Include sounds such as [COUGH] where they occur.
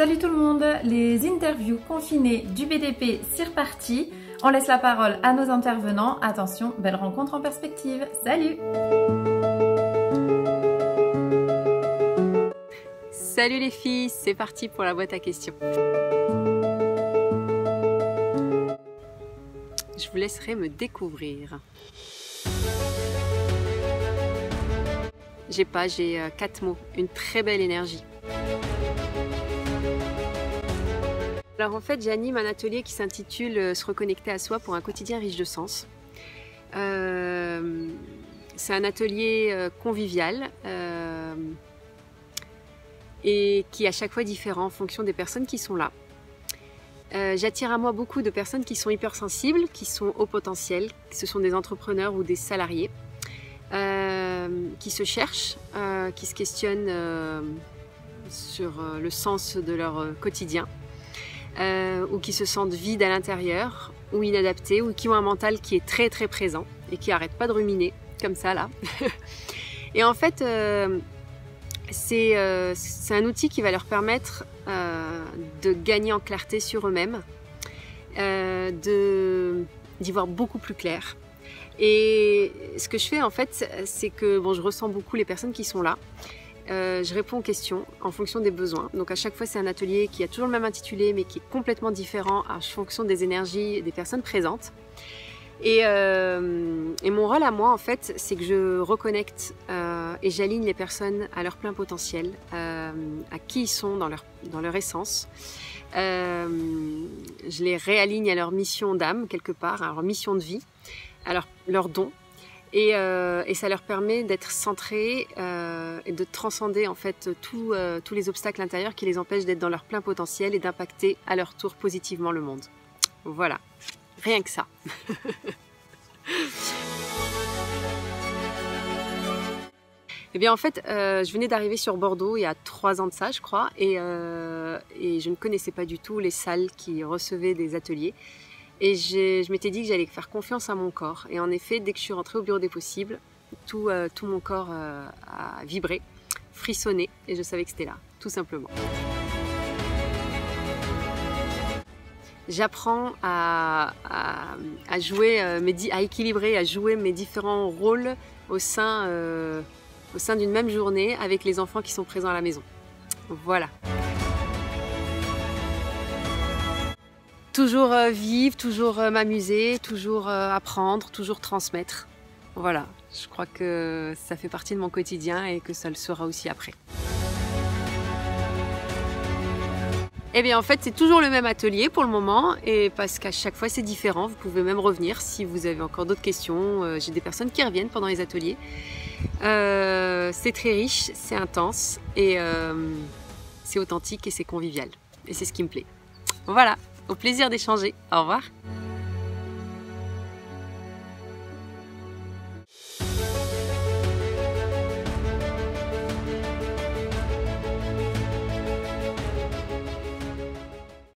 Salut tout le monde, les interviews confinées du BDP, c'est reparti. On laisse la parole à nos intervenants. Attention, belle rencontre en perspective. Salut Salut les filles, c'est parti pour la boîte à questions. Je vous laisserai me découvrir. J'ai pas, j'ai euh, quatre mots, une très belle énergie. Alors en fait, j'anime un atelier qui s'intitule euh, Se reconnecter à soi pour un quotidien riche de sens. Euh, c'est un atelier convivial et qui est à chaque fois différent en fonction des personnes qui sont là. J'attire à moi beaucoup de personnes qui sont hypersensibles, qui sont au potentiel, ce sont des entrepreneurs ou des salariés, qui se cherchent, euh, qui se questionnent euh, sur euh, le sens de leur quotidien, ou qui se sentent vides à l'intérieur, ou inadaptés, ou qui ont un mental qui est très très présent et qui arrête pas de ruminer, comme ça là. [LAUGHS] et en fait, c'est un outil qui va leur permettre de gagner en clarté sur eux-mêmes, d'y voir beaucoup plus clair, et ce que je fais en fait, c'est que bon, je ressens beaucoup les personnes qui sont là. Euh, je réponds aux questions en fonction des besoins. Donc à chaque fois, c'est un atelier qui a toujours le même intitulé, mais qui est complètement différent en fonction des énergies des personnes présentes. Et, euh, mon rôle à moi, en fait, c'est que je reconnecte euh, et j'aligne les personnes à leur plein potentiel, à qui ils sont dans leur, dans leur essence. je les réaligne à leur mission d'âme, quelque part, à leur mission de vie alors leurs Euh, et, ça leur permet d'être centrés euh, et de transcender en fait euh, tous les obstacles intérieurs qui les empêchent d'être dans leur plein potentiel et d'impacter à leur tour positivement le monde. Voilà, rien que ça. [LAUGHS] Eh bien en fait, je venais d'arriver sur Bordeaux il y a trois ans de ça, je crois, et, je ne connaissais pas du tout les salles qui recevaient des ateliers. Et je m'étais dit que j'allais faire confiance à mon corps. Et en effet, dès que je suis rentrée au bureau des possibles, tout, euh, mon corps euh, a vibré, frissonné, et je savais que c'était là, tout simplement. J'apprends à, jouer, euh, à équilibrer, à jouer mes différents rôles au sein d'une même journée avec les enfants qui sont présents à la maison. Voilà. Toujours euh, vivre, toujours euh, m'amuser, toujours euh, apprendre, toujours transmettre. Voilà, je crois que ça fait partie de mon quotidien et que ça le sera aussi après. Eh bien en fait c'est toujours le même atelier pour le moment et parce qu'à chaque fois c'est différent, vous pouvez même revenir si vous avez encore d'autres questions. J'ai des personnes qui reviennent pendant les ateliers. c'est très riche, c'est intense et c'est authentique et c'est convivial. Et c'est ce qui me plaît. Voilà, au plaisir d'échanger. Au revoir.